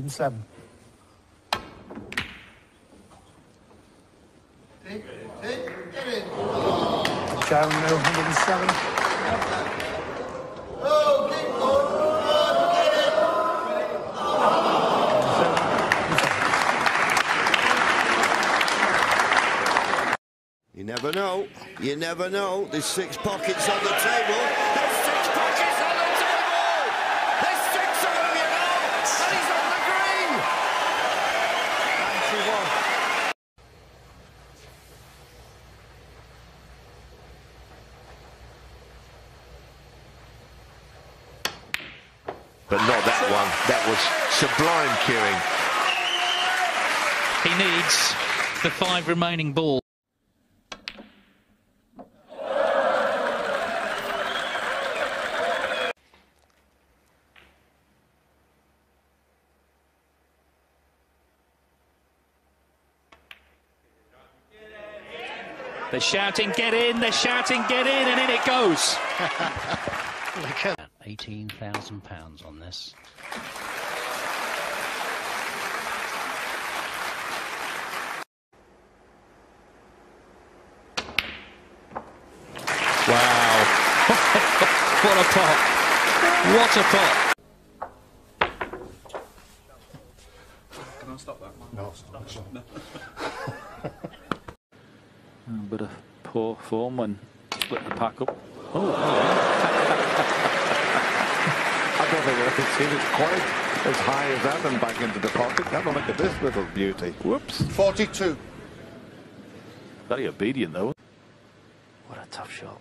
In seven. Sharon Mill, 107. You never know. You never know. There's six pockets on the table. There's six pockets on the table. There's six of them, you know. And he's on the green. But not that one. That was sublime cueing. He needs the five remaining balls. They're shouting, get in, they're shouting, get in, and in it goes. £18,000 on this. Wow. what a pot. What a pot. A bit of poor form when split the pack up. Oh, I can see it quite as high as that and back into the pocket. Have a look at this little beauty. whoops. 42. Very obedient though. What a tough shot.